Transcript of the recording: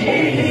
Hey.